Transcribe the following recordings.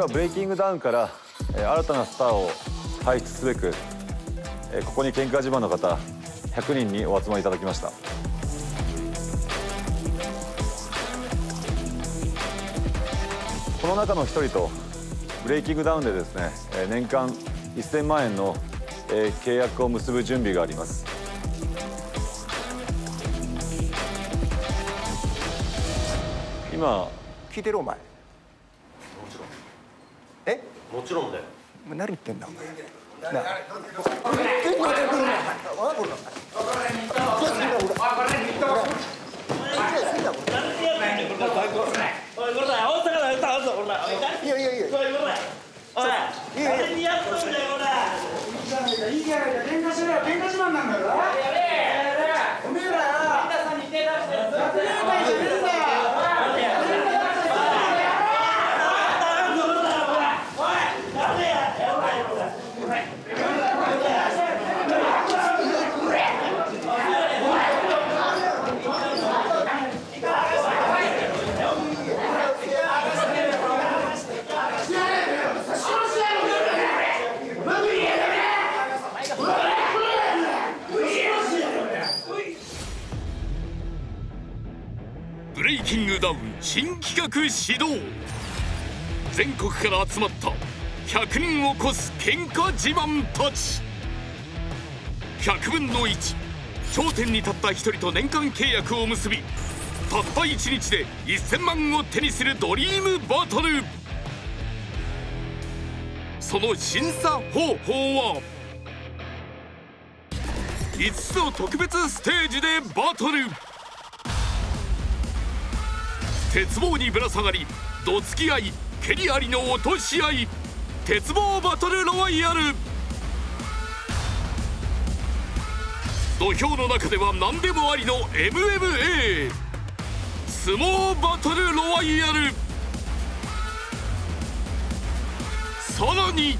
日はブレイキングダウンから、新たなスターを輩出すべく、ここに喧嘩自慢の方100人にお集まりいただきました。この中の一人とブレイキングダウンでですね年間1000万円の契約を結ぶ準備があります。今聞いてるお前えもちろんだよ。何言ってんだお前。喧嘩しろよ。喧嘩自慢なんだよダウン新企画始動。全国から集まった100人を超す喧嘩自慢たち。100分の1頂点に立った1人と年間契約を結びたった1日で1000万を手にするドリームバトル。その審査方法は5つの特別ステージでバトル。鉄棒にぶら下がりどつき合い蹴りありの落とし合い鉄棒バトルロワイヤル。土俵の中では何でもありの MMA 相撲バトルロワイヤル。さらに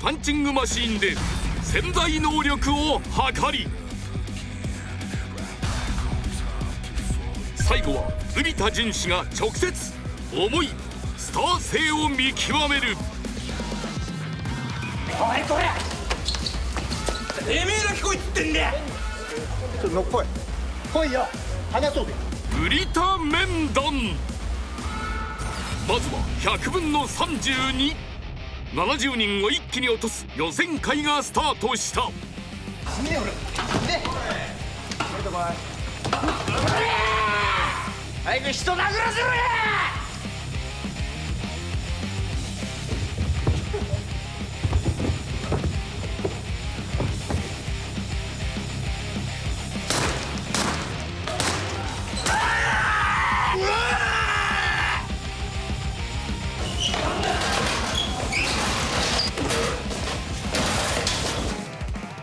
パンチングマシーンで潜在能力を測り最後は海田純氏が直接思いスター性を見極める。おいこれてめえが聞こえってんだよ。ちょっと来い。来いよ。話そうぜ。ブリタ面談。まずは100分の32 70人を一気に落とす予選会がスタートした。見ね。俺ね早く人殴らせろや！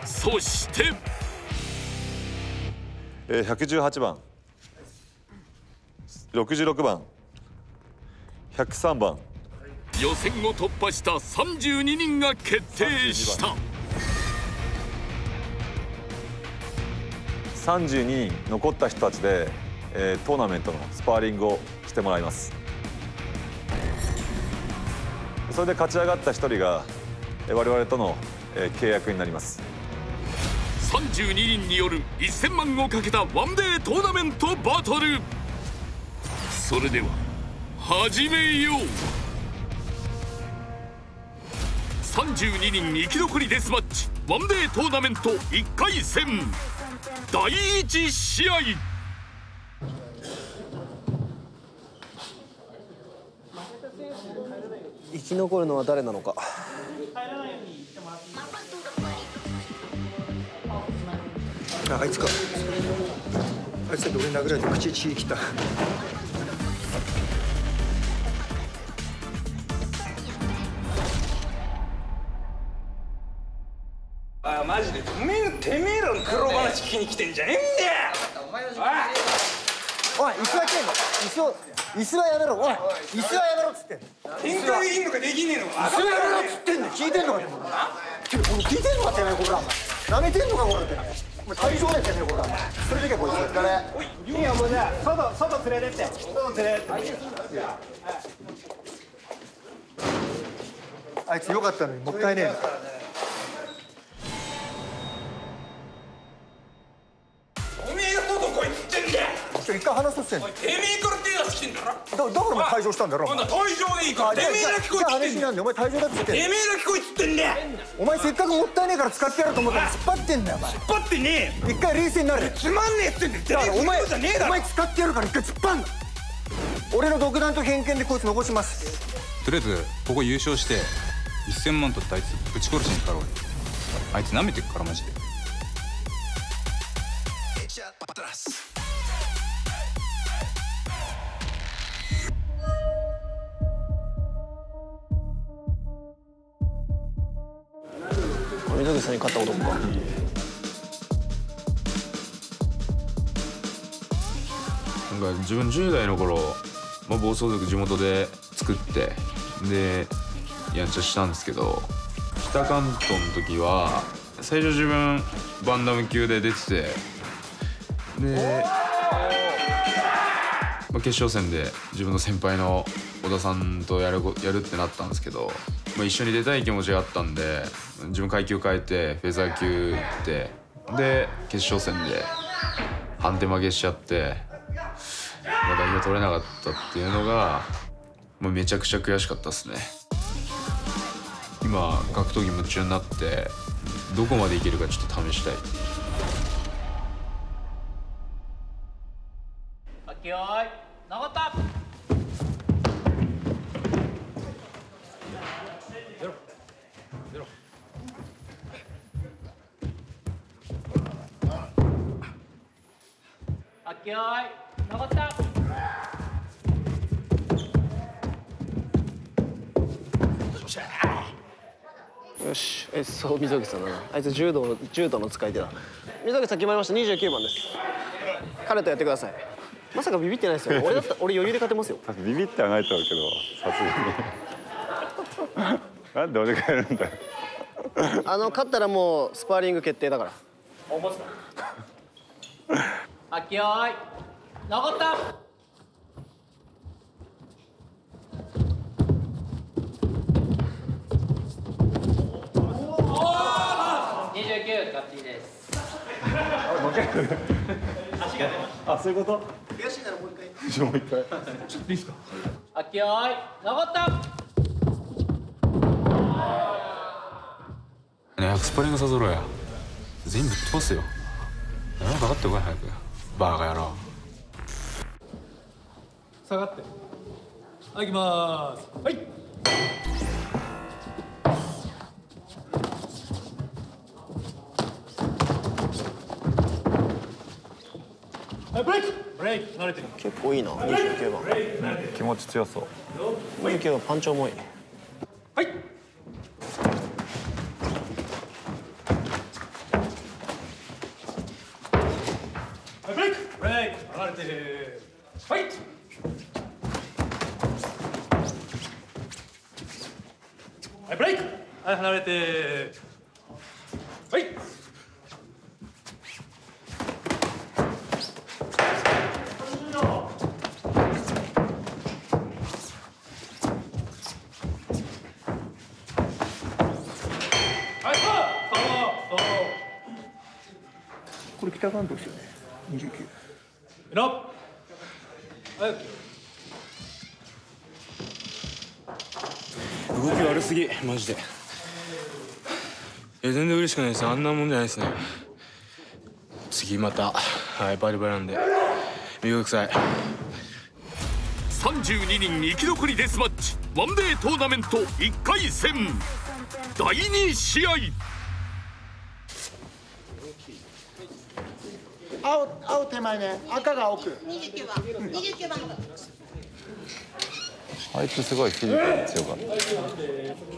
そして。118番66番。103番。予選を突破した32人が決定した。32人残った人たちで、えー、トーナメントのスパーリングをしてもらいます。それで勝ち上がった1人が我々との、えー、契約になります。32人による1000万をかけたワンデートーナメントバトルそれでは始めよう。32人生き残りデスマッチワンデートーナメント1回戦。第1試合。生き残るのは誰なのか。あいつか。あいつだって俺殴られて口ちぎったあマジで。てめえてめえらの苦労話聞きに来てんじゃねえんだよ。おい椅子はけんの。椅子を椅子はやめろ。おい椅子はやめろっつって展開できんのかできねえのか。椅子はやめろっつってんの。聞いてんのかてめえ聞いてんのかてめえこらなめてんのかこれ。ってお前退場やってんねこれ。それでけこいつ誰いいよもうじゃあ外外連れてって。外連れてって。あいつよかったのにもったいねえな。おめえが外来いっつってんだよ。一回話そうって。んのてめえから手が好きんだからお前退場したんだろお前。退場でいいから。てめえだけ来いっつってんだよ。お前退場だっつって。てめえだけ来いっつってんだよ。お前せっかくもったいねえから使ってやろうと思ったら突っ張ってんだよお前。引っ張ってねえよ。一回冷静になれ。つまんねえっつってんだよ。だからお前じゃねえだろ。お前使ってやるから一回突っ張んな。俺の独断と偏見でこいつ残します。とりあえずここ優勝して1000万取ったあいつぶち殺しに行ったろうよ。あいつ舐めてっからマジで溝口さんに勝った男か。なんか自分10代の頃、まあ、暴走族地元で作ってでやんちゃしたんですけど北関東の時は最初自分バンダム級で出ててで、まあ、決勝戦で自分の先輩の小田さんとやるやるってなったんですけど、まあ、一緒に出たい気持ちがあったんで自分階級変えてフェザー級行ってで決勝戦で判定負けしちゃって。まあ、代表取れなかったっていうのが、まあ、めちゃくちゃ悔しかったですね今格闘技夢中になってどこまでいけるかちょっと試したいきよーい残ったあっきよーい。残ったよし。えそう溝口さんだな。あいつ柔道柔道の使い手だ。溝口さん決まりました。29番です。彼とやってくださいまさかビビってないですよ。俺だったら俺余裕で勝てますよ。ビビってはないと思うけどさすがに。なんで俺がやるんだよ。あの勝ったらもうスパーリング決定だから。あっきよーい。残った。29勝ちです。あそういうこと？悔しいならもう一回。ちょもう一回あっきよーい。残った。ねスパリングさせろや。全部ぶっ飛ばすよ。やらかかってこい早く。バーカ野郎下がって。はい行きまーす。はいブレイクブレイク。慣れてる結構いいな。29番気持ち強そう。29番パンチ重いはいはい。ブレイク。ブレイク。離れてる。はい。はいブレイク。はい離れて動き悪すぎ。マジで。え全然嬉しくないです。あんなもんじゃないですね。次また。はいバリバリなんで。魅力臭い。32人生き残りデスマッチ。ワンデートーナメント1回戦。第2試合。青青手前ね赤が奥29番29番あいつすごいフィジカル強かった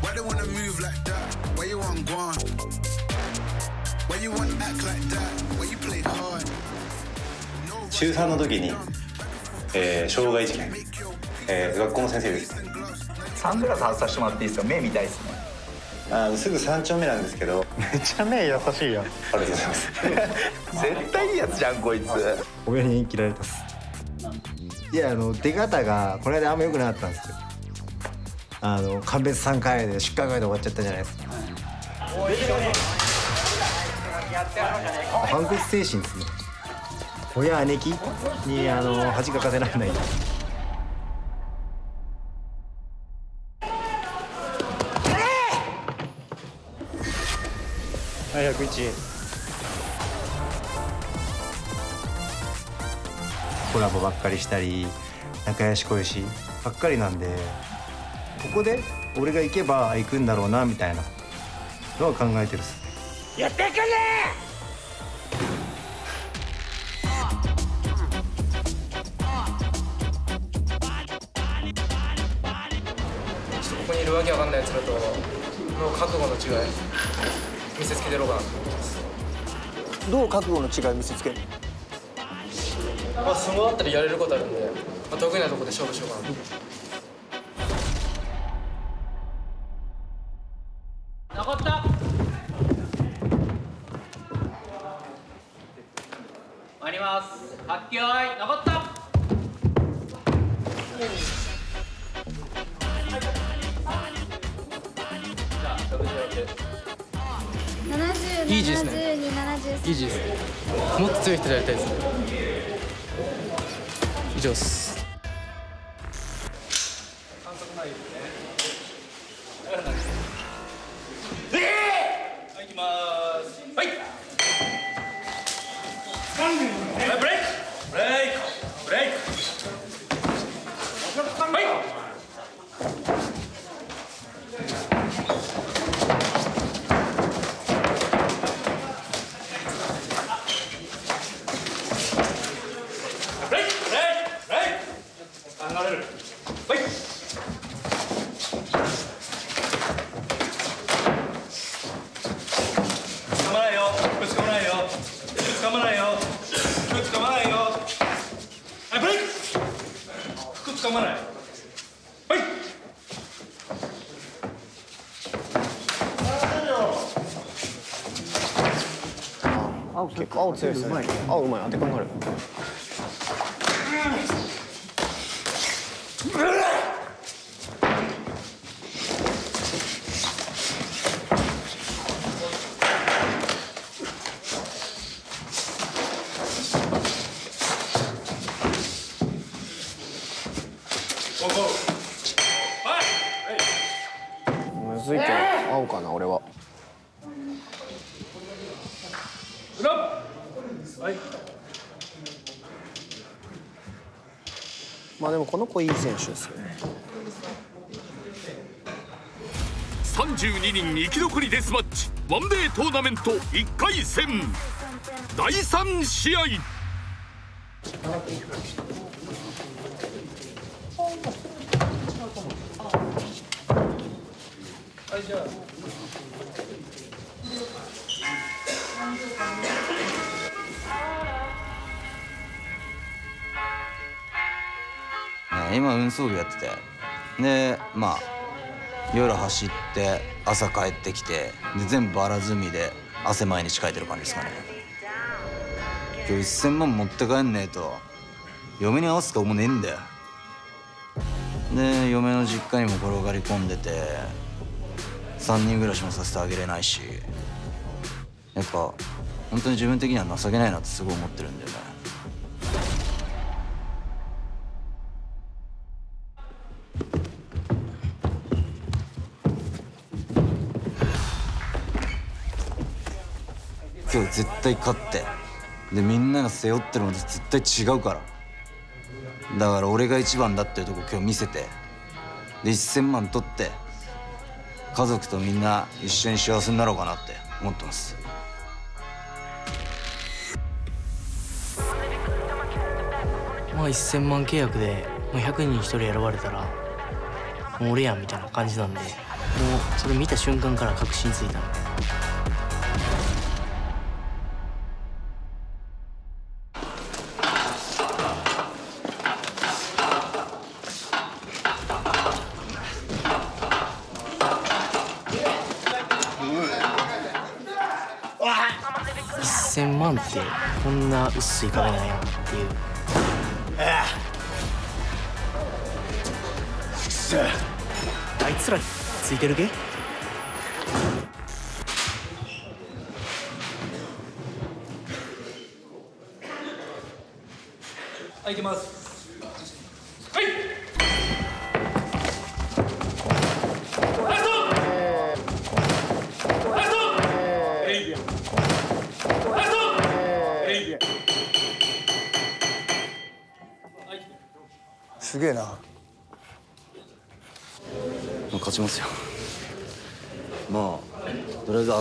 Why they wanna move like that? Why you want gone? Why you wanna act like that? Why you play hard? 中3の時に、えー、傷害事件、えー、学校の先生ですサングラス外させてもらっていいですか？目見たいですねあのすぐ三丁目なんですけどめちゃ目優しいやん。ありがとうございます。絶対いいやつじゃんこいつ。親に切られたっす。いやあの出方がこの間あんま良くなかったんですよ。あの鑑別3回で出荷会で終わっちゃったじゃないですか。反骨精神ですね。親姉貴にあの恥かかせられない101コラボばっかりしたり仲良し恋しばっかりなんでここで俺が行けば行くんだろうなみたいな。のは考えてるっす。やってくれ！ここにいるわけわかんないやつらとの覚悟の違い見せつけてやろうかなと思います。どう覚悟の違い見せつける？まあ相撲だったりやれることあるんで、まあ、得意なところで勝負しようかなと。残青結構青強いです。ね青うまい。当て考えるゴーゴー。はい。むずいけど青かな俺はグラブ。はい。まあでもこの子いい選手ですよ。ね32人生き残りデスマッチ。ワンデートーナメント1回戦。第3試合。はい、じゃあ。ね今運送業やってて。でまあ夜走って朝帰ってきてで全部バラ済みで汗毎日かいてる感じですかね。今日1000万持って帰んねえと嫁に合わす顔もねえんだよ。で嫁の実家にも転がり込んでて3人暮らしもさせてあげれないしやっぱ本当に自分的には情けないなってすごい思ってるんだよね。絶対勝って。でみんなが背負ってるのと絶対違うから。だから俺が一番だっていうとこ今日見せて。で1000万取って家族とみんな一緒に幸せになろうかなって思ってます。まあ1000万契約でもう100人に1人選ばれたらもう俺やんみたいな感じなんでもうそれ見た瞬間から確信ついたんってこんな薄い壁なんやっていう。ああ,あいつらついてるけ？あいきます。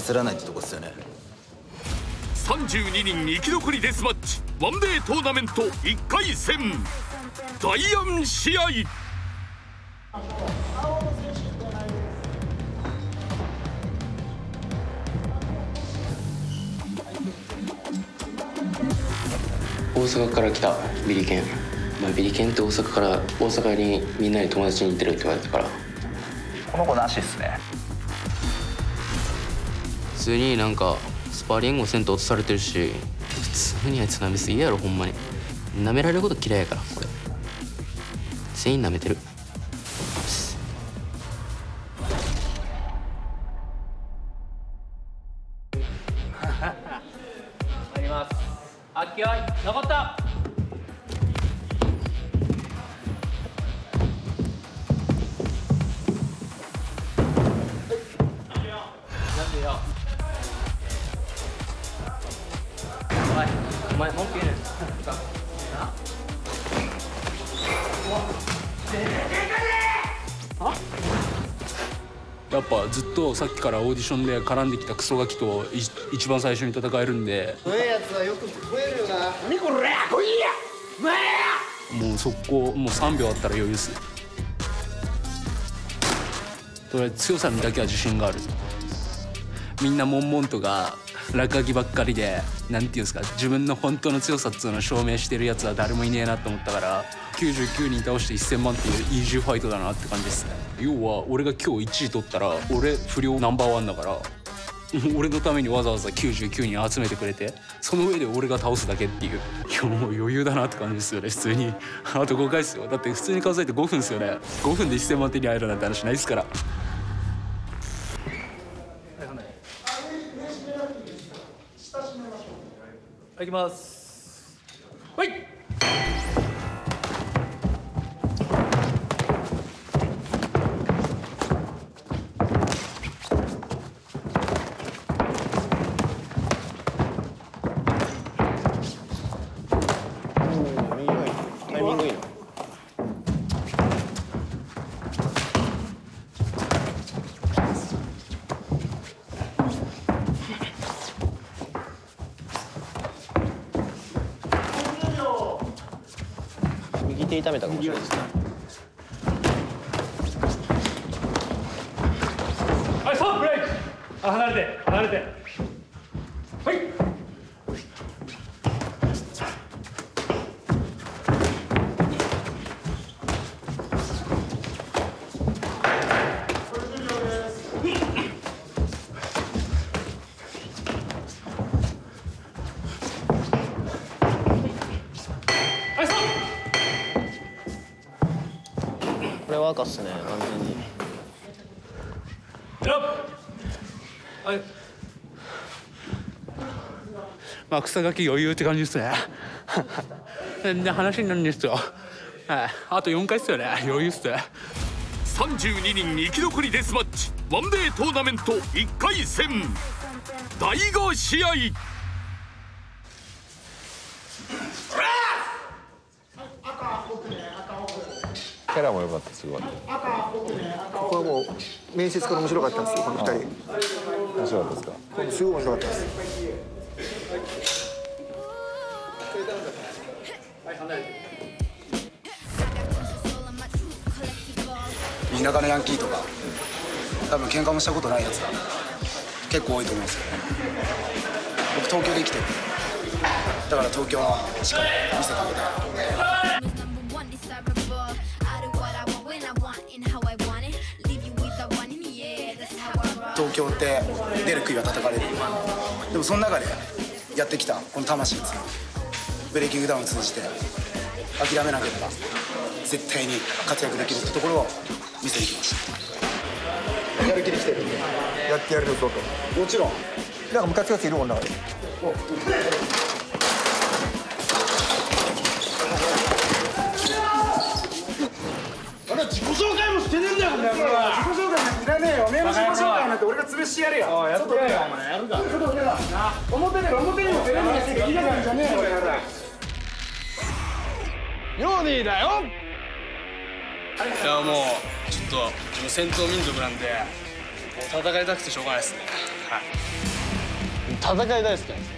焦らないってとこですよね。32人生き残りデスマッチ。ワンデートーナメント1回戦。第4試合。大阪から来たビリケン、まあ、ビリケンって大阪から大阪にみんなに友達に行ってるって言われたから。この子なしっすね。普通になんかスパーリングもせんと落とされてるし普通にあいつ舐めすぎやろほんまに。舐められること嫌いやから俺全員舐めてる。入ります。あっきはい残った。前文句言うねんやっぱずっとさっきからオーディションで絡んできたクソガキと一番最初に戦えるんで。怖えやつはよく食えるよな。何これ来いや前や。もう速攻もう3秒あったら余裕っすとりあえず強さにだけは自信がある。みんな悶々とが落書きばっかりでなんていうんですか自分の本当の強さっつうのを証明してるやつは誰もいねえなと思ったから99人倒して1000万っていうイージーファイトだなって感じですね。要は俺が今日1位取ったら俺不良ナンバーワンだから 俺のためにわざわざ99人集めてくれてその上で俺が倒すだけっていう。いやもう余裕だなって感じですよね普通に。あと5回ですよ。だって普通に数えて5分ですよね。5分で1000万手に入るなんて話ないですから。いきます。はい。右手痛めたかもしれないですね。はいストップブレイク。あ離れて離れて。あ草垣余裕って感じですね。全然話になるんですよ。はい。あと4回っすよね。余裕っす32人生き残りデスマッチ。ワンデートーナメント1回戦。第5試合。キャラも良かったす。ごいここはもう面接から面白かったんですよこの二人。面白かったですか？すごい面白かったです田舎のヤンキーとか多分喧嘩もしたことないやつが結構多いと思うんですよ。ね僕東京で生きてるだから東京の力見せてあげたい東京って出る杭は叩かれる。でもその中でやってきたこの魂ですブレイキングダウンを通じて諦めなければ絶対に活躍できるってところを見せてきました。やる気に来てるんで。やってやるぞと。もちろん。なんかムカつくやついるもんな俺自己紹介もしてねえんだよ自己紹介なんていらねえよ。おめえの自己紹介なんて俺が潰してやるよ。おいやってやるよお前。やるか。外出ろな表で表にも出れないして聞いたからじゃねえよ俺やらヨーディーだよ。いやもうちょっと自分戦闘民族なんでもう戦いたくてしょうがないですね。はい。戦い大好きなんですよ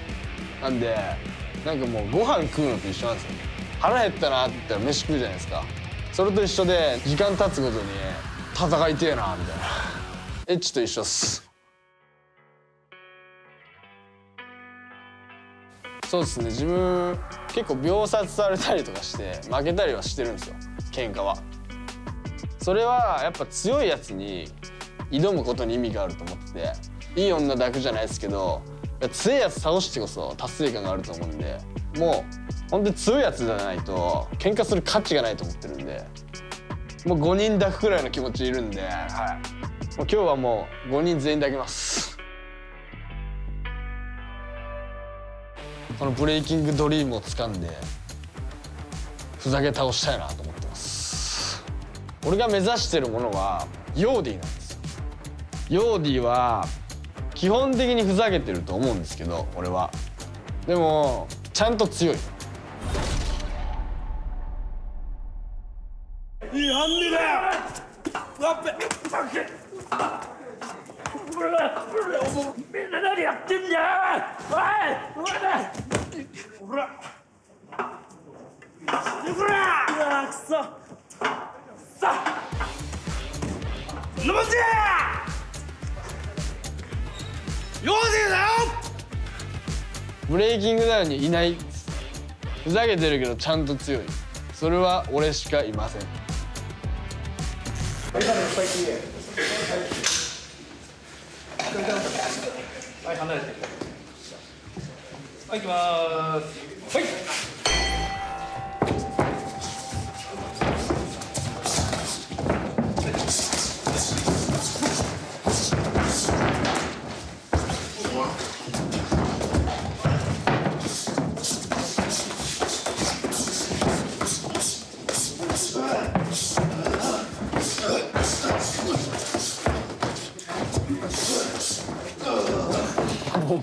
なんでなんかもうご飯食うのと一緒なんですよ。腹減ったなって言ったら飯食うじゃないですか。それと一緒で時間経つごとに戦いてえなみたいな。エッチと一緒っすそうですね。自分結構秒殺されたりとかして負けたりはしてるんですよ。喧嘩は。それはやっぱ強いやつに挑むことに意味があると思ってていい女だけじゃないですけど強いやつ倒してこそ達成感があると思うんでもう本当に強いやつじゃないと喧嘩する価値がないと思ってるんでもう5人抱くくらいの気持ちいるんで、はい、もう今日はもう5人全員抱きます。このブレイキングドリームを掴んでふざけ倒したいなと思ってます。俺が目指してるものはヨーディなんですよ。ヨーディは基本的にふざけてると思うんですけど俺は。でもちゃんと強い。いいハンデだよ！みんな何やってんだよおいほらほらほらうわくそさあそんなもんじゃヨーディだよブレイキングダウンにいないふざけてるけどちゃんと強いそれは俺しかいませんはい離れてはい行きます。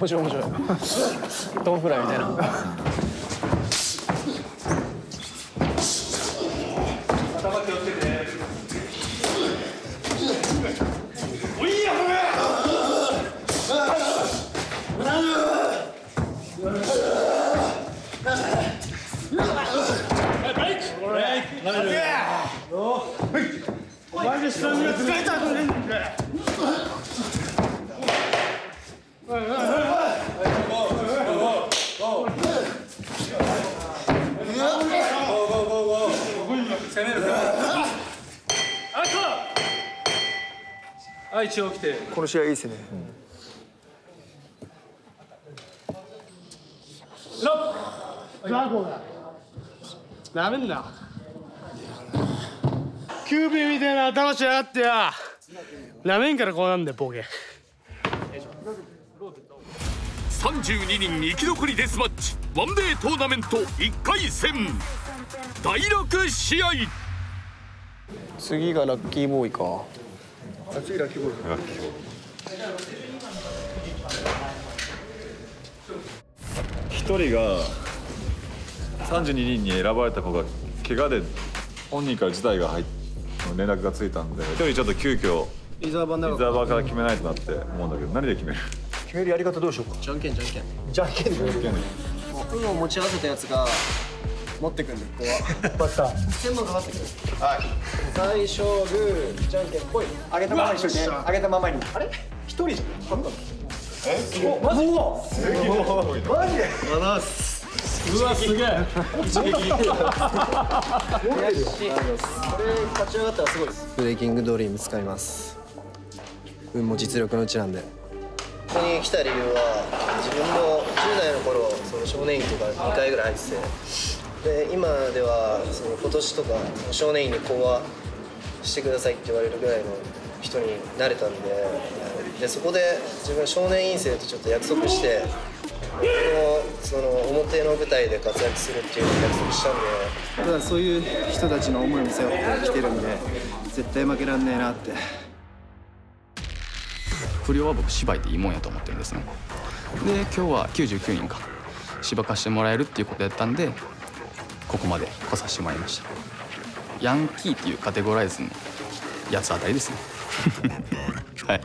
面白い面白い。トンフライみたいな。てこの試合いいですね。ザコがなめんな。キュービーみたいな頭しやがってや。なめんからこうなんだよボケ。32人生き残りデスマッチ。ワンデートーナメント1回戦第6試合。次がラッキーボーイか次ラッキーボール。一人が32人に選ばれた子が怪我で本人から辞退が入っ連絡がついたんで一人ちょっと急遽リザーバーリザーバーから決めないとなって思うんだけど何で決める？決めるやり方どうしようか。じゃんけんじゃんけん。じゃんけん。でじゃんけん。で運を持ち合わせたやつが持ってくんでここは。バッター。1000万かかってくるはい。最初グーじゃんけんぽい。上げたままにしといて上げたままに。あれ？一人じゃん。え？すごいマジすごい。マジで？うわすうわすげえ。一撃これ勝ち上がったらすごいですブレイキングドリーム使います。運も実力のうちなんで。ここに来た理由は自分も10代の頃その少年院とか2回ぐらい入っててで今ではその今年とか少年院に講話してくださいって言われるぐらいの人になれたんででそこで自分少年院生とちょっと約束してこのその表の舞台で活躍するっていうのを約束したんでただそういう人たちの思いも背負ってきてるんで絶対負けらんねえなって。不良は僕芝居っていいもんやと思ってるんですね。で今日は99人か。芝貸してもらえるっていうことやったんでここまで来させてもらいました。ヤンキーっていうカテゴライズのやつあたりですね。はい。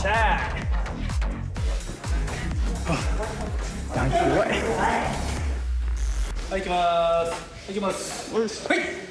しゃヤンキー弱い。はい。行きます。行きます。はい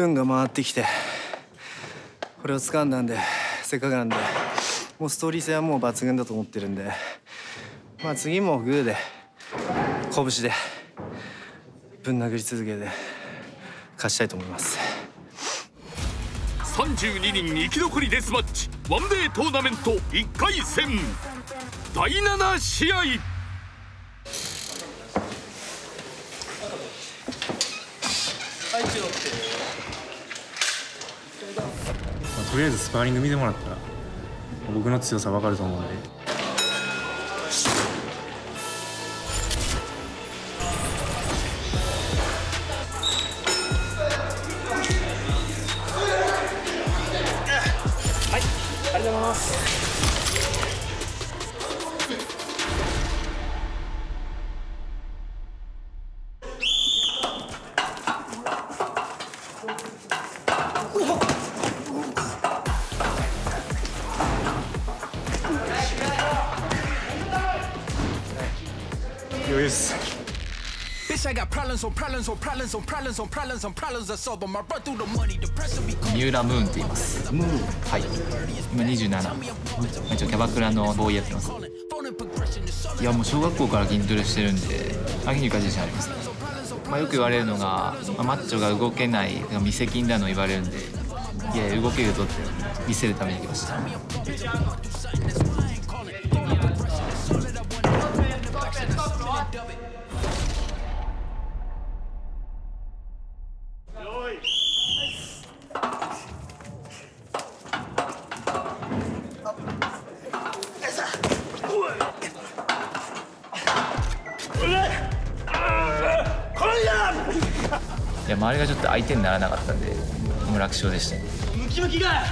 運が回ってきてこれを掴んだんでせっかくなんでもうストーリー性はもう抜群だと思ってるんでまあ次もグーで拳でぶん殴り続けて勝ちたいと思います。32人生き残りデスマッチワンデートーナメント1回戦。第7試合。とりあえずスパーリング見てもらったら僕の強さ分かると思うんで。はいありがとうございます。Problems on problems on problems on problems on problems on problems I solve them. I run through the money, the pressure be 三浦ムーンって言います。ムーンはい。今27一応キャバクラのボーイやってますいやもう小学校から筋トレしてるんであ筋肉は自信ありますね、まあ、よく言われるのが、まあ、マッチョが動けない未責筋だの言われるんでいやいや動けるぞって見せるために来ましたにならなかったんでもう楽勝でしたムキムキが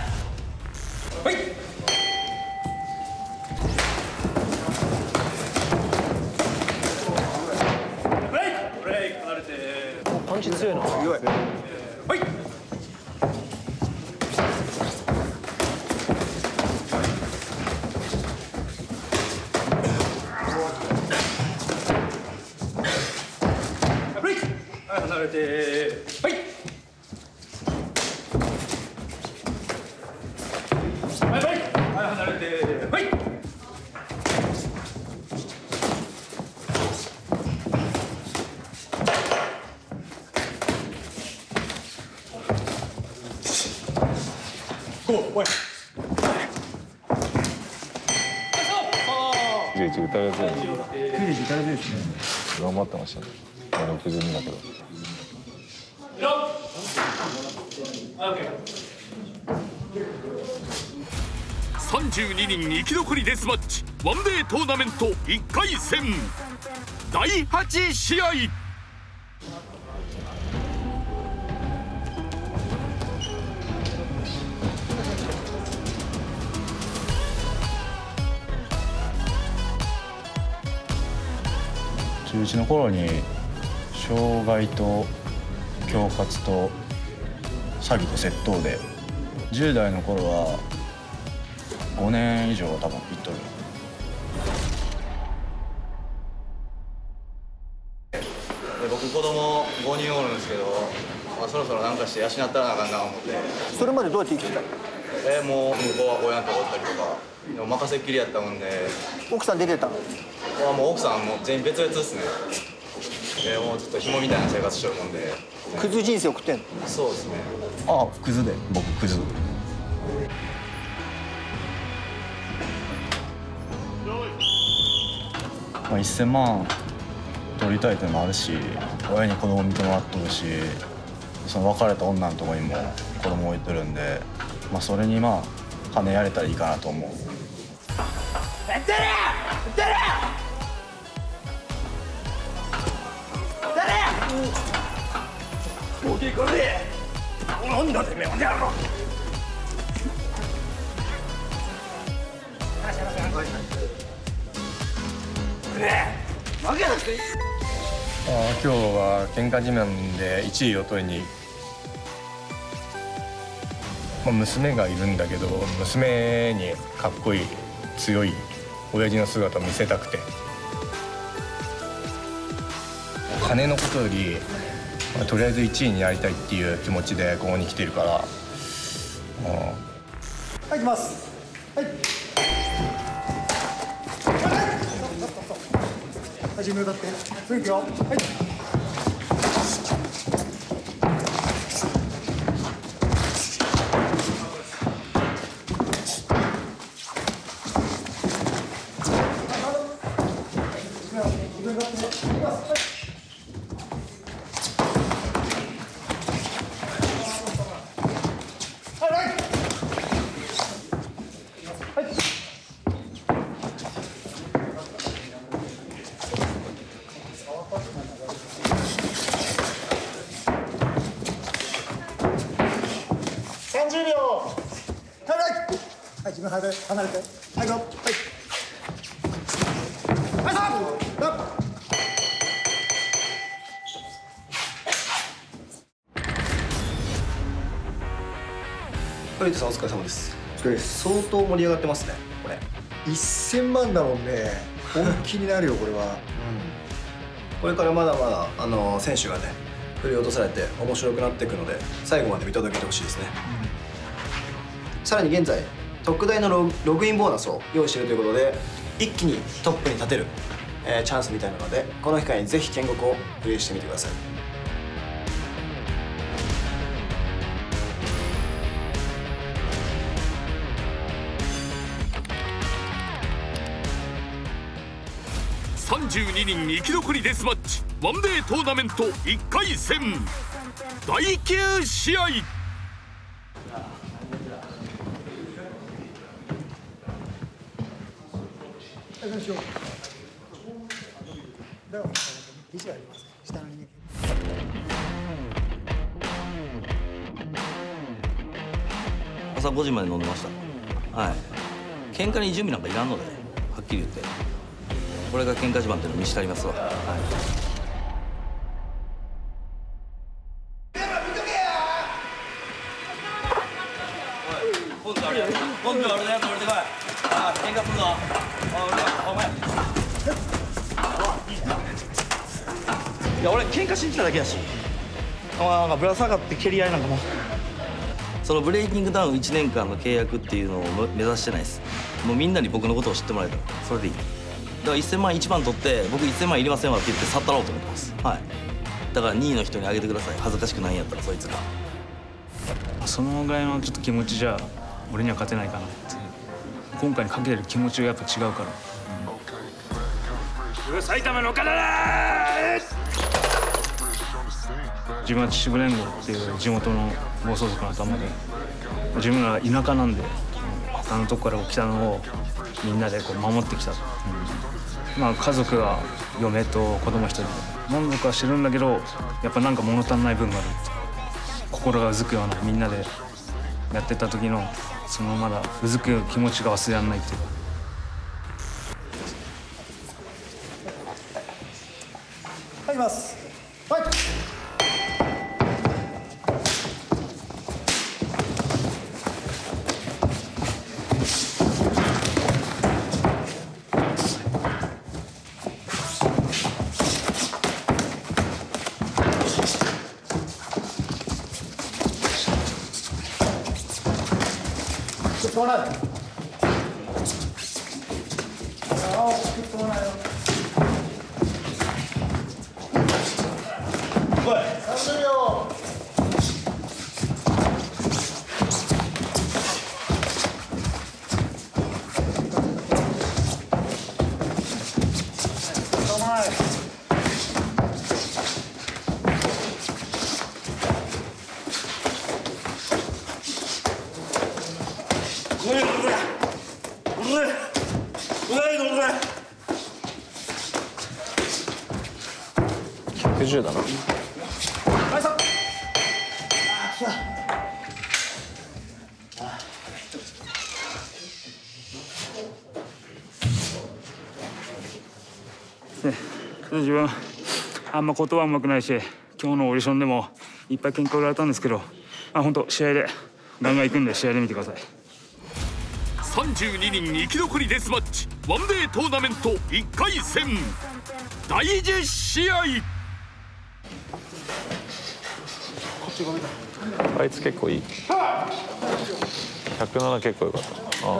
ってましたね62だけど32人生き残りデスマッチ。ワンデートーナメント1回戦。第8試合。1の頃に傷害と恐喝と詐欺と窃盗で10代の頃は5年以上多分行っとる。で僕子供5人おるんですけど、まあ、そろそろなんかして養ったらなあかんな思って。それまでどうやって生きてたえーもう向こうは親のとこおったりとかでも任せっきりやったもんで。奥さん出てたの？あもう奥さんもう全員別々ですね。でもうちょっと紐みたいな生活しとるもんで。クズ人生送ってんの？そうですね。ああクズで僕クズ。まあ、1000万取りたいっていうのもあるし親に子供見てもらっとるしその別れた女のとこにも子供置いてるんで、まあ、それにまあ金やれたらいいかなと思う。やってる出る誰大きい声でなんだてめえほんでやろ負けなくていいあ今日は喧嘩自慢で1位を取りに、まあ、娘がいるんだけど娘にかっこいい強い親父の姿を見せたくて。金のことより、まあとりあえず1位になりたいっていう気持ちでここに来てるから、うん。はい行きます。はい。はい。自分歌って次い。くよはい。離れて。はい行はい。はいストップ。ストップ。トイトさんお疲れ様です。相当盛り上がってますねこれ。1000万だもんね。本気になるよ これは。これからまだまだあの選手がね振り落とされて面白くなっていくので最後まで見届けてほしいですね、さらに現在特大のログログインボーナスを用意しているということで一気にトップに立てる、えーチャンスみたいなのでこの機会にぜひ建国をプレイしてみてください。32人生き残りデスマッチワンデートーナメント1回戦。第9試合。ましょう。だから肘あります下の人間朝5時まで飲んでました。はい。喧嘩に準備なんかいらんのではっきり言って。これが喧嘩自慢っていうのを見せてありますわ、はい。や俺喧嘩しに来ただけやし。お前なんかぶら下がって蹴り合いなんかも。うそのブレイキングダウン1年間の契約っていうのを目指してないです。もうみんなに僕のことを知ってもらえたらそれでいい。だから1000万1番取って僕1000万いりませんわって言って去ったろうと思ってます。はい。だから2位の人にあげてください。恥ずかしくないんやったらそいつが。そのぐらいのちょっと気持ちじゃ俺には勝てないかなって。今回にかける気持ちがやっぱ違うから。埼玉の岡田だ自分は秩父連合っていう地元の暴走族の頭で自分ら田舎なんであのとこから来たのをみんなでこう守ってきた、まあ家族は嫁と子供一人で満足はしてるんだけどやっぱなんか物足んない分がある。心がうずくようなみんなでやってた時のそのまだうずく気持ちが忘れられないっていう。か入ります。あんま言葉うまくないし今日のオーディションでもいっぱい喧嘩売られたんですけどあ本当試合でガンガン行くんで試合で見てください。32人生き残りデスマッチワンデートーナメント1回戦。第10試合。あいつ結構いい。107結構良かった。あ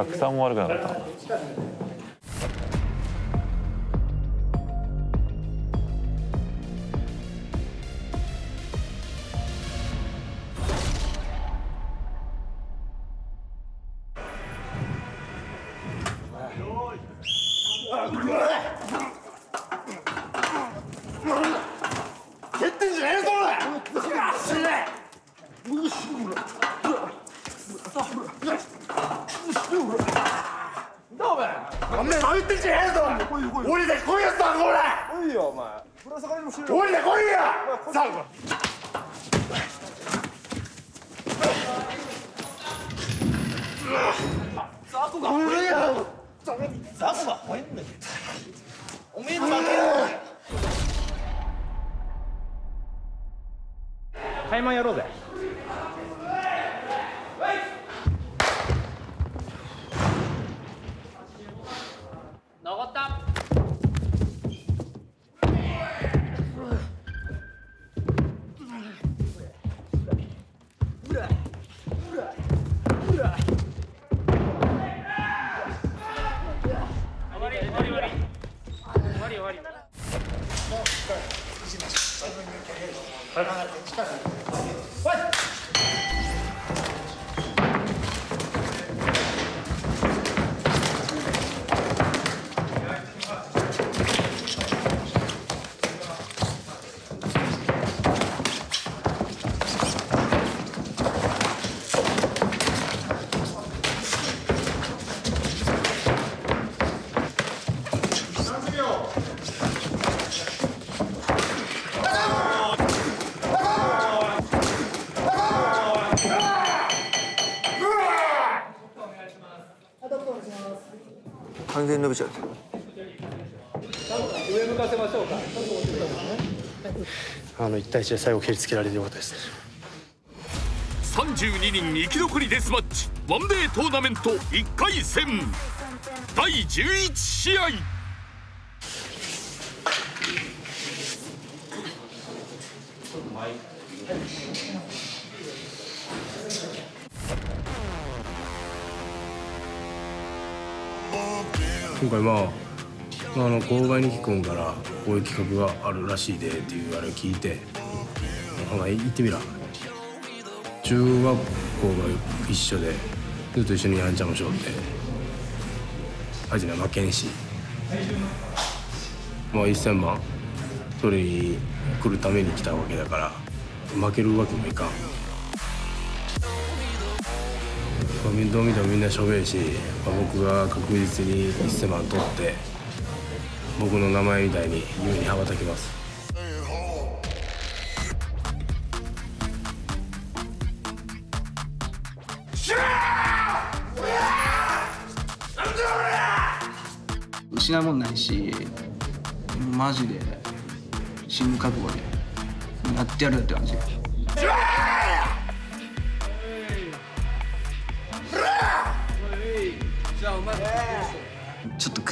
あ103も悪くなかったに伸びちゃう。上向かせましょうかあの1対1で最後蹴りつけられてよかったです32人生き残りデスマッチ。ワンデートーナメント1回戦。第11試合回まあまああの購買に聞くんからこういう企画があるらしいでっていうあれを聞いてほな行ってみら。中学校が一緒でずっと一緒にやんちゃもしょうって。あいつには負けんし。まあ1000万取りに来るために来たわけだから負けるわけもいかん。まあ、どう見てもみんなしょべえし、まあ、僕が確実に1000万取って僕の名前みたいに夢に羽ばたきます。失うもんないしマジで死ぬ覚悟でやってやるって感じ。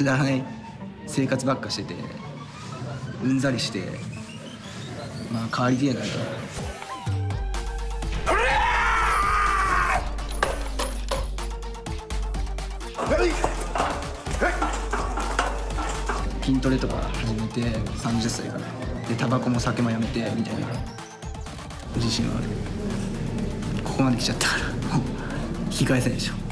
くだらない生活ばっかしててうんざりしてまあ代わりでやなと。筋トレとか始めて30歳から。でタバコも酒もやめてみたいな。自信はある。ここまで来ちゃったから。もう引き返せないでしょ。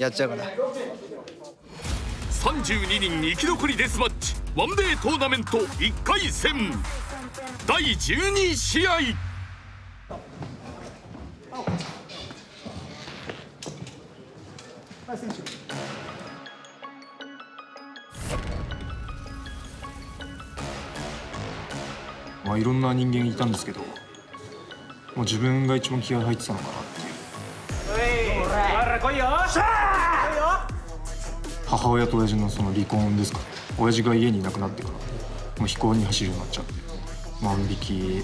32人生き残りデスマッチ。ワンデートーナメント1回戦第12試合まあ、いろんな人間いたんですけどもう自分が一番気合入ってたのかなっていう。来いよ母親と親父のその離婚ですか？親父が家にいなくなってからもう非行に走るようになっちゃって万引き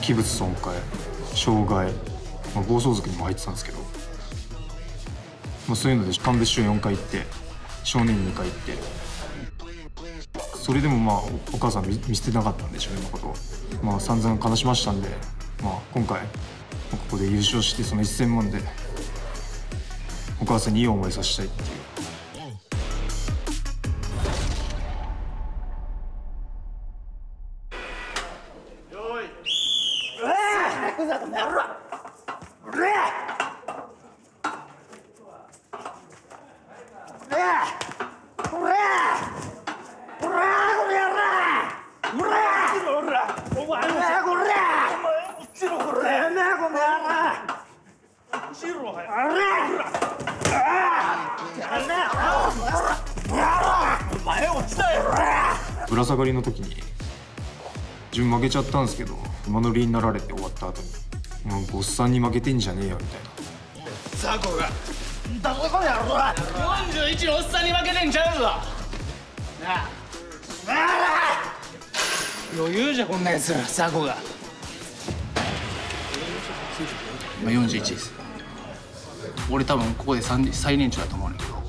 器物損壊傷害、まあ、暴走族にも入ってたんですけど、まあ、そういうので鑑別所4回行って少年2回行ってそれでもまあお母さん見見捨てなかったんで自分のことをまあ散々悲しましたんで、まあ、今回ここで優勝してその1000万でお母さんにいい思いさせたいっていう。がりの時に自分負けちゃったんですけど馬乗りになられて終わった後に「もうおっさんに負けてんじゃねえよ」みたいな。ザコが。だここの野郎41のおっさんに負けてんちゃうぞ。なあ。余裕じゃこんなやつザコが。まあ、41です。俺多分ここで最最年長だと思うんだけど、ま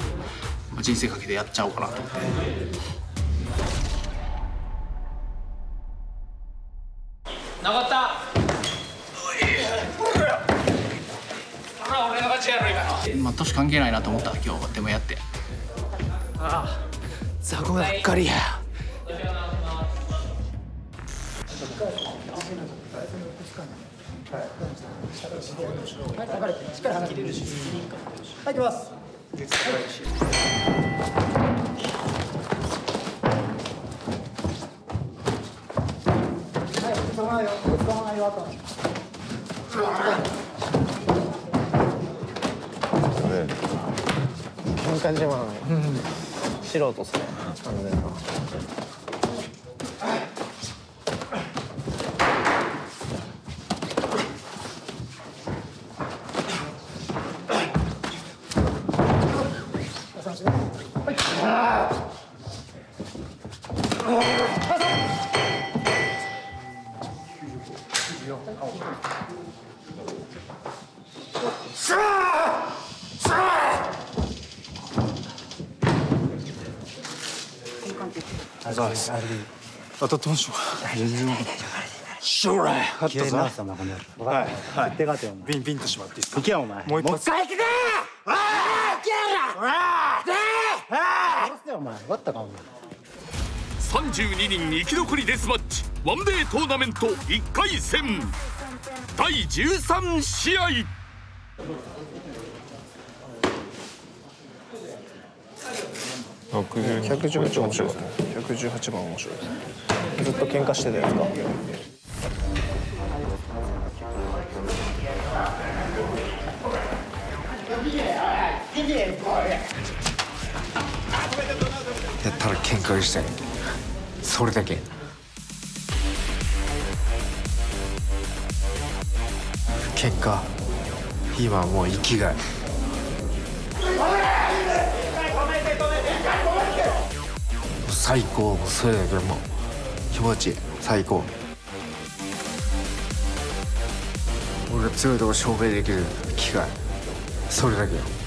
あ、人生かけてやっちゃおうかなと思って係ないなと思った。今日でもや当たってましょう全然将来。はい。はい。ビンビンとしまってい。い。ですか行けよお前もう一発もう一回行くぜおい行けよおいでおい殺せよお前終わったかお前32人生き残りデスマッチ。ワンデートーナメント1回戦第13試合118面白いですね。118番面白いですずっと喧嘩してたやつか。やったら喧嘩がしたいそれだけ。結果今はもう生きがい。最高もうそれだけもう気持ちいい最高。俺が強いとこ証明できる機会。それだけ。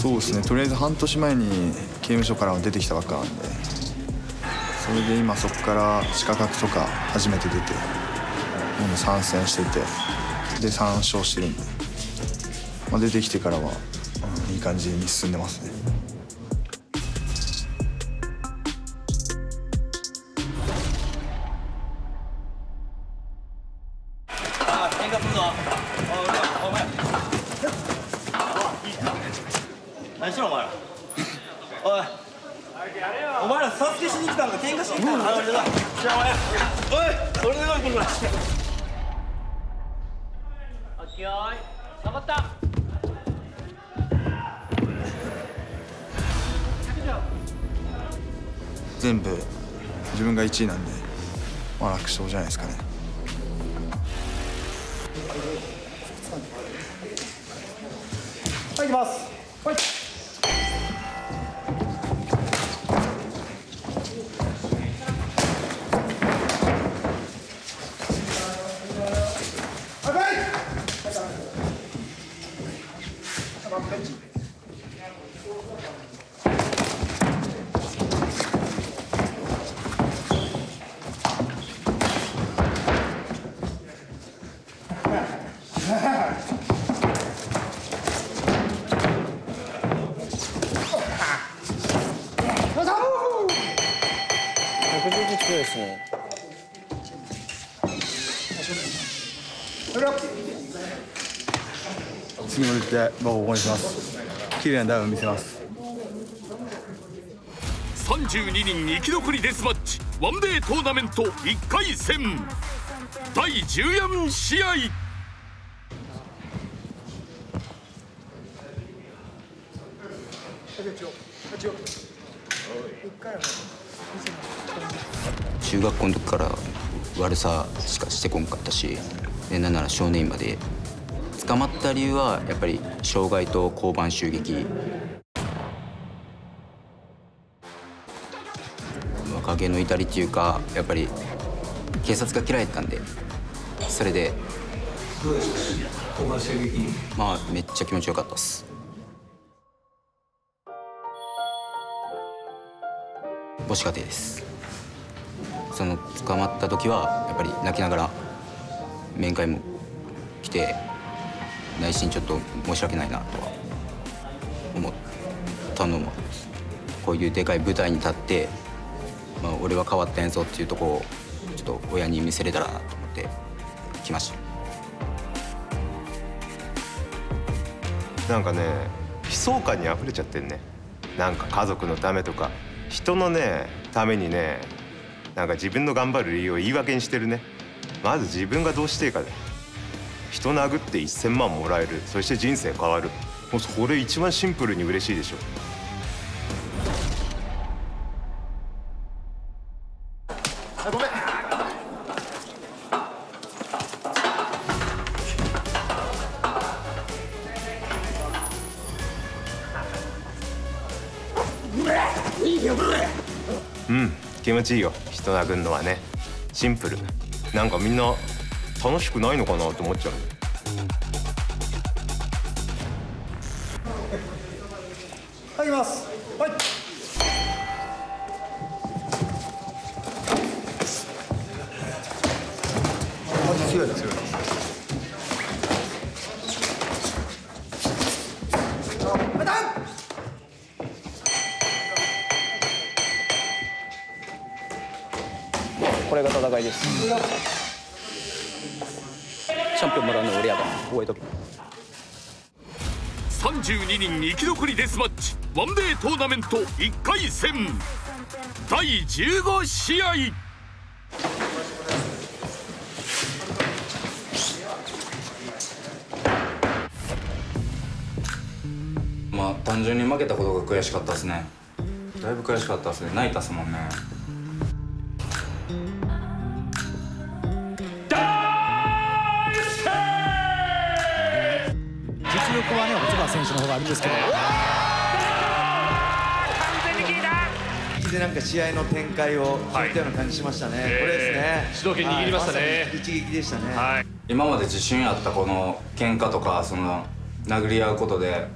そうですね。とりあえず半年前に刑務所から出てきたばっかなんで。それで今そこから地下格とか初めて出て今参戦しててで3勝してるんで、まあ、出てきてからは、うんいい感じに進んでますね。あ喧嘩すんぞおお前何しろお前ら。おい。お前らサスケしに来たんか喧嘩しに来たんか。離れてなじゃあお前おい。それで来いこれオッケーおい。頑張った。全部自分が1位なんで、まあ、楽勝じゃないですかね。はい行きます。はい次も絶対僕を応援します。綺麗なダウン見せます。32人生き残りデスマッチワンデートーナメント1回戦。第14試合。中学校の時から悪さしかしてこんかったしでなんなら少年院まで捕まった理由はやっぱり傷害と交番襲撃。若気の至りっていうかやっぱり警察が嫌いだったんで。それでどうですか交番襲撃まあめっちゃ気持ちよかったっす。母子家庭です。その捕まった時はやっぱり泣きながら面会も来て内心ちょっと申し訳ないなとは思ったのもこういうでかい舞台に立って、まあ、俺は変わったんやぞっていうとこをちょっと親に見せれたらなと思って来ました。なんかね悲壮感に溢れちゃってんね。なんか家族のためとか人のねためにねなんか自分の頑張る理由を言い訳にしてるね。まず自分がどうしていいかで。人殴って1000万もらえる。そして人生変わる。もうそれ一番シンプルに嬉しいでしょ。あごめん。うん気持ちいいよ。人殴るのはね。シンプル。なんかみんな楽しくないのかなと思っちゃう、入り、ます。はい。強い強いこれが戦いです。チャンピオンもらうの俺やから覚えとけ。32人生き残りデスマッチ。ワンデートーナメント1回戦。第15試合。まあ単純に負けたことが悔しかったですね。だいぶ悔しかったですね。泣いたっすもんね川選手の方があるんですけど。でなんか試合の展開を決めたような感じしましたね、これですね。主導権握りましたね。はい。まさに一撃でしたね、今まで自信あったこの喧嘩とかその殴り合うことで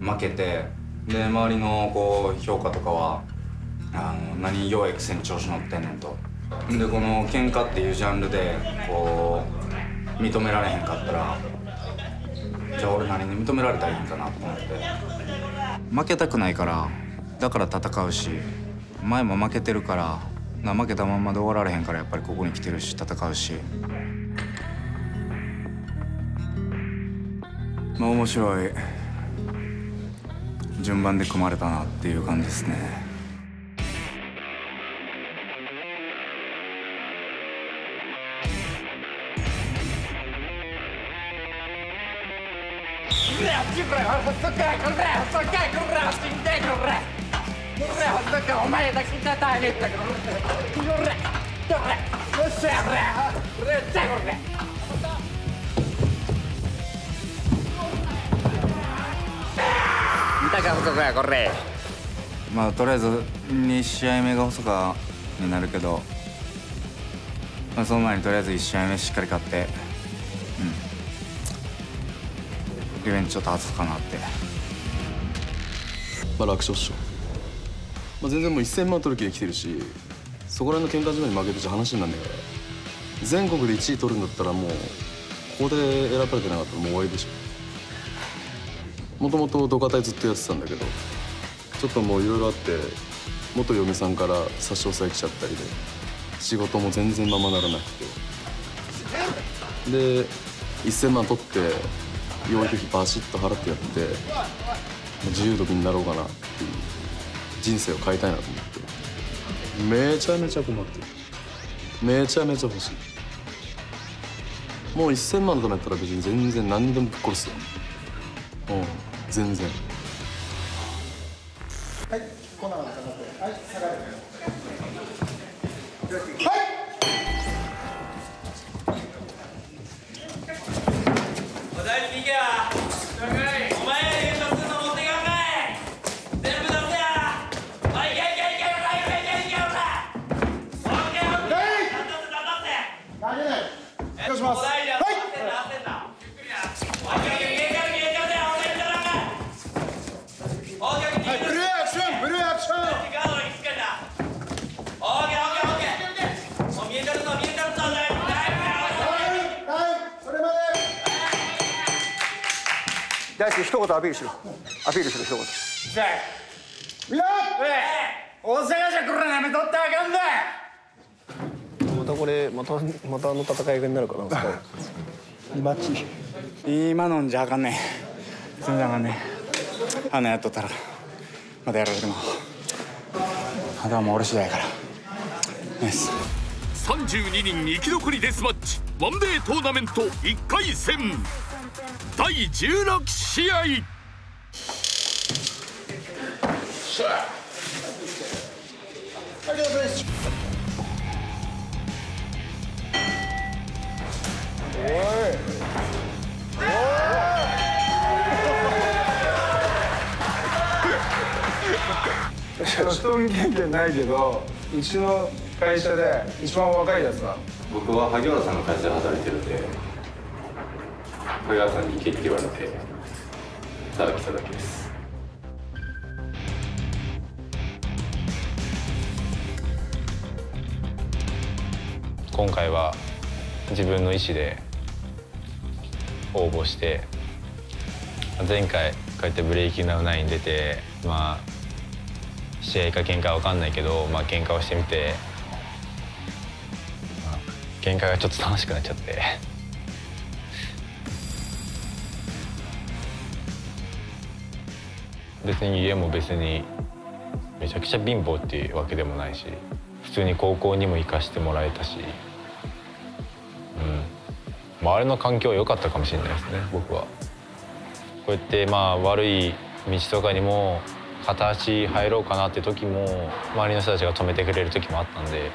負けてで周りのこう評価とかはあの何弱いくせに調子乗ってんねんと。でこの喧嘩っていうジャンルでこう認められへんかったらじゃあ俺何に認められたらいいんかなと思って。負けたくないからだから戦うし前も負けてるからな負けたまんまで終わられへんからやっぱりここに来てるし戦うし。まあ面白い。順番で組まれたなっていう感じですね。まあとりあえず2試合目が細川になるけど、まあ、その前にとりあえず1試合目しっかり勝って。ちょっと外すかなって。まあ楽勝っしょ、まあ、全然もう1000万取る気で来てるしそこら辺の喧嘩島に負けてちゃ話になんねえから。全国で1位取るんだったらもうここで選ばれてなかったらもう終わりでしょ。もともと土方ずっとやってたんだけどちょっともういろいろあって元嫁さんから差し押さえ来ちゃったりで仕事も全然ままならなくて。で1000万取って養育費バシッと払ってやって自由時になろうかなっていう人生を変えたいなと思って。めちゃめちゃ困ってる。めちゃめちゃ欲しい。もう1000万のためやったら別に全然何にでもぶっ殺すよ。うん全然。はいこんなのかかって。はい下がる一言アピールしろ。アピールしろ一言。じゃあみんな大阪じゃ来るのやめとってあかんだまたこれまたまたあの戦いになるかなリマッチ今のんじゃあかんね全然あかんねあんなやっとったらまたやられても。あとはもう俺次第やから。ナイス。32人生き残りデスマッチ。ワンデートーナメント1回戦第16試合人見経験ないけどうちの会社で一番若い。やつだ僕は萩原さんの会社で働い。てるんで萩原さんに行けって言われてただ来ただけです。今回は自分の意思で応募して前回こうやってブレイキングダウン9に出てまあ試合か喧嘩は分かんないけど、まあ喧嘩をしてみて喧嘩がちょっと楽しくなっちゃって。別に家も別にめちゃくちゃ貧乏っていうわけでもないし普通に高校にも行かしてもらえたし、うん、周りの環境は良かったかもしれないですね僕は。こうやってまあ悪い道とかにも片足入ろうかなって時も周りの人たちが止めてくれる時もあったんで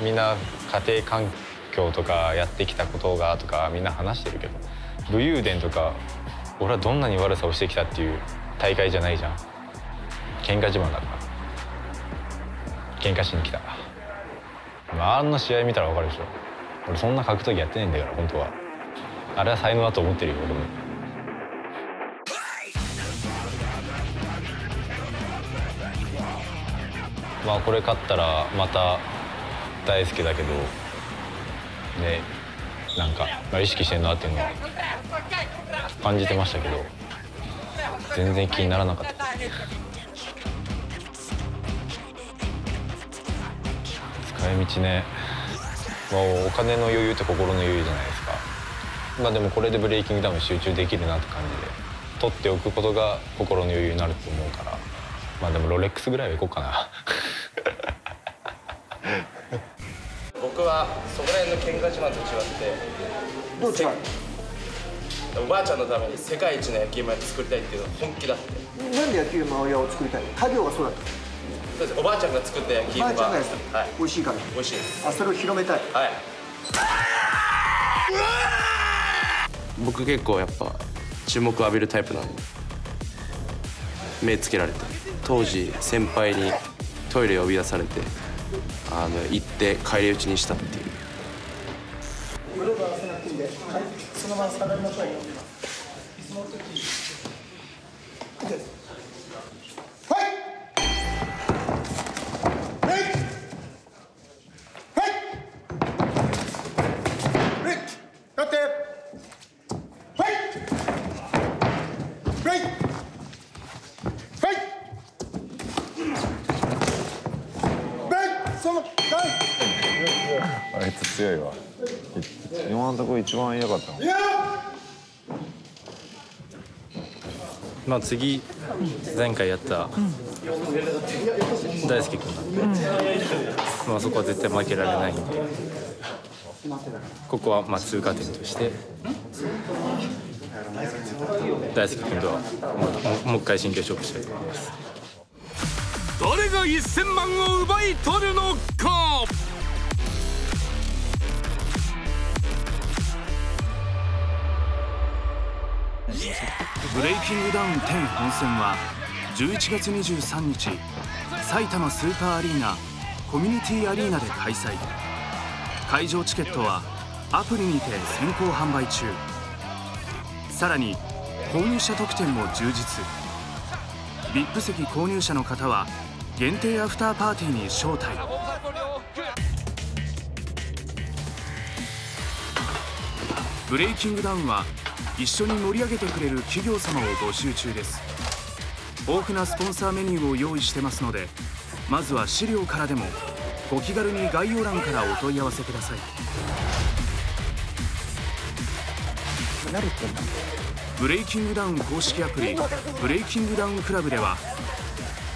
みんな家庭環境とかやってきたことがとかみんな話してるけど武勇伝とか俺はどんなに悪さをしてきたっていう大会じゃないじゃん。喧嘩自慢だから。喧嘩しに来た。まああんな試合見たら分かるでしょ。俺そんな格闘技やってないんだから本当は。あれは才能だと思ってるよ俺も。まあこれ勝ったらまた大好きだけどねなんか、まあ、意識してんなっていうのは感じてましたけど。全然気にならなかった。使い道ね、まあ、お金の余裕って心の余裕じゃないですか。まあでもこれでブレイキングダウン集中できるなって感じで。取っておくことが心の余裕になると思うから。まあでもロレックスぐらいは行こうかな。僕はそこら辺の喧嘩自慢と違って。どう違うおばあちゃんのために世界一の焼き芋屋作りたいっていうのは本気だって。なんで野球屋を作りたいの？家業がそうだったそうです。おばあちゃんが作った焼き芋がおばあちゃんがやったはい。美味しいから美味しいです。あそれを広めたい。はい。僕結構やっぱ注目を浴びるタイプなんで目つけられて当時先輩にトイレ呼び出されてあの行って返り討ちにしたっていうそのまま下がりましょうその時立ってはいブレイクはいブレイクそのダウンあいつ強いわ。今のところ一番嫌かったの。いや。まあ次前回やった大輔君なんで、まあそこは絶対負けられないんでここはまあ通過点として大輔君とはもうもう一回真剣勝負したいと思います。誰が1000万を奪い取るのか？イキングダウン10本戦は11月23日埼玉スーパーアリーナコミュニティアリーナで開催。会場チケットはアプリにて先行販売中。さらに購入者特典も充実。VIP 席購入者の方は限定アフターパーティーに招待。ブレイキングダウンは一緒に盛り上げてくれる企業様を募集中です。豊富なスポンサーメニューを用意してますのでまずは資料からでもご気軽に概要欄からお問い合わせください。ブレイキングダウン公式アプリブレイキングダウンクラブでは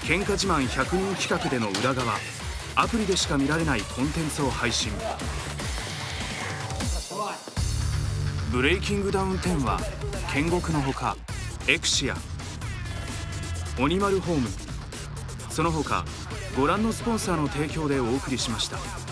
喧嘩自慢100人企画での裏側アプリでしか見られないコンテンツを配信。ブレイキングダウン10は剣獄のほかエクシアオニマルホームその他ご覧のスポンサーの提供でお送りしました。